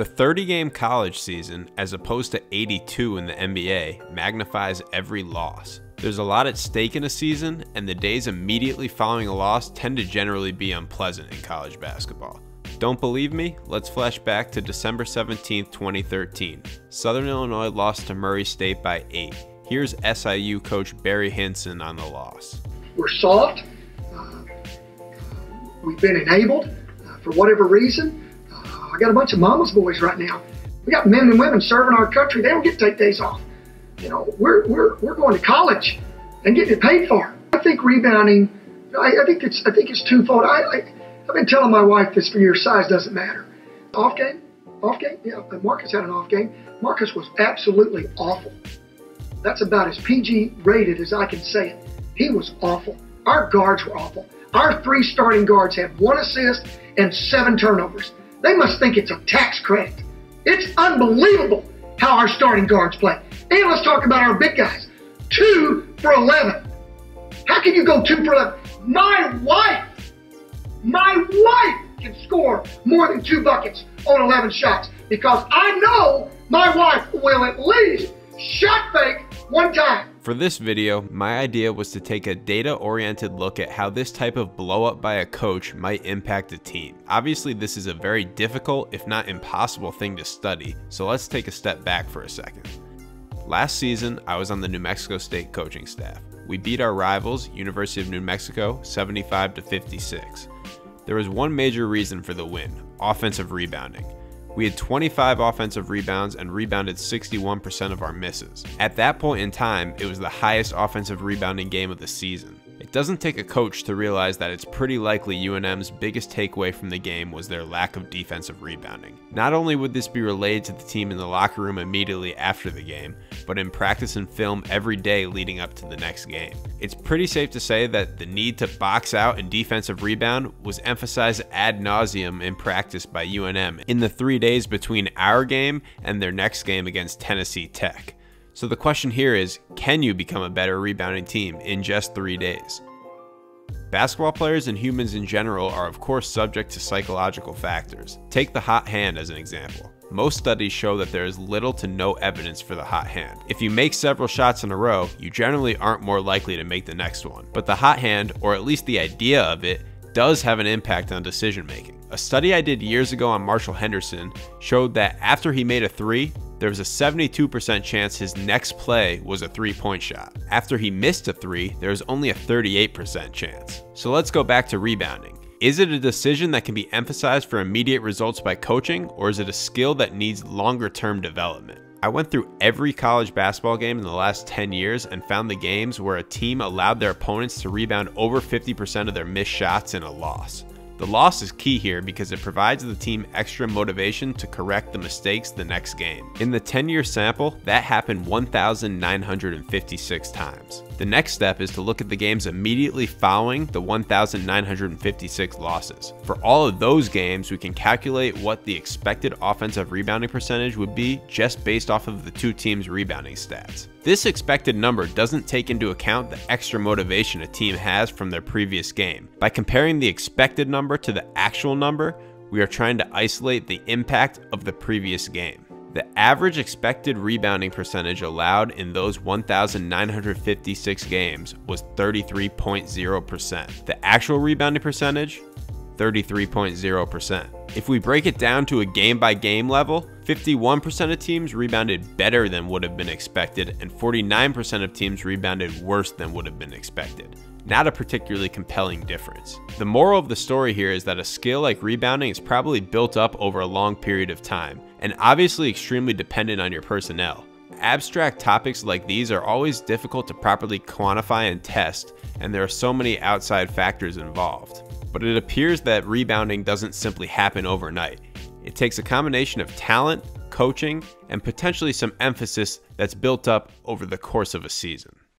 The 30 game college season, as opposed to 82 in the NBA, magnifies every loss. There's a lot at stake in a season, and the days immediately following a loss tend to generally be unpleasant in college basketball. Don't believe me? Let's flash back to December 17, 2013. Southern Illinois lost to Murray State by 8. Here's SIU coach Barry Hinson on the loss. We're soft. Uh, we've been enabled uh, for whatever reason. I got a bunch of mama's boys right now. We got men and women serving our country. They don't get to take days off. You know, we're, we're, we're going to college and getting it paid for. I think rebounding, I, I think it's I think it's twofold. I, I I've been telling my wife this for years. Size doesn't matter. Off game, off game. Yeah, Marcus had an off game. Marcus was absolutely awful. That's about as PG rated as I can say it. He was awful. Our guards were awful. Our three starting guards had one assist and seven turnovers. They must think it's a tax credit. It's unbelievable how our starting guards play. And let's talk about our big guys. Two for 11. How can you go two for 11? My wife, my wife can score more than two buckets on 11 shots because I know my wife will at least shot fake one time. For this video, my idea was to take a data-oriented look at how this type of blow-up by a coach might impact a team. Obviously, this is a very difficult, if not impossible thing to study, so let's take a step back for a second. Last season, I was on the New Mexico State coaching staff. We beat our rivals, University of New Mexico, 75 to 56. There was one major reason for the win, offensive rebounding. We had 25 offensive rebounds and rebounded 61% of our misses. At that point in time, it was the highest offensive rebounding game of the season. It doesn't take a coach to realize that it's pretty likely UNM's biggest takeaway from the game was their lack of defensive rebounding. Not only would this be relayed to the team in the locker room immediately after the game, but in practice and film every day leading up to the next game. It's pretty safe to say that the need to box out and defensive rebound was emphasized ad nauseum in practice by UNM in the three days between our game and their next game against Tennessee Tech. So the question here is can you become a better rebounding team in just three days? Basketball players and humans in general are, of course, subject to psychological factors. Take the hot hand as an example. Most studies show that there is little to no evidence for the hot hand. If you make several shots in a row, you generally aren't more likely to make the next one. But the hot hand, or at least the idea of it, does have an impact on decision making. A study I did years ago on Marshall Henderson showed that after he made a three, there was a 72% chance his next play was a three point shot. After he missed a three, there was only a 38% chance. So let's go back to rebounding. Is it a decision that can be emphasized for immediate results by coaching, or is it a skill that needs longer term development? I went through every college basketball game in the last 10 years and found the games where a team allowed their opponents to rebound over 50% of their missed shots in a loss. The loss is key here because it provides the team extra motivation to correct the mistakes the next game. In the 10 year sample, that happened 1,956 times. The next step is to look at the games immediately following the 1,956 losses. For all of those games, we can calculate what the expected offensive rebounding percentage would be just based off of the two teams' rebounding stats. This expected number doesn't take into account the extra motivation a team has from their previous game. By comparing the expected number to the actual number, we are trying to isolate the impact of the previous game. The average expected rebounding percentage allowed in those 1,956 games was 33.0%. The actual rebounding percentage, 33.0%. If we break it down to a game by game level, 51% of teams rebounded better than would have been expected, and 49% of teams rebounded worse than would have been expected. Not a particularly compelling difference. The moral of the story here is that a skill like rebounding is probably built up over a long period of time, and obviously extremely dependent on your personnel. Abstract topics like these are always difficult to properly quantify and test, and there are so many outside factors involved. But it appears that rebounding doesn't simply happen overnight. It takes a combination of talent, coaching, and potentially some emphasis that's built up over the course of a season.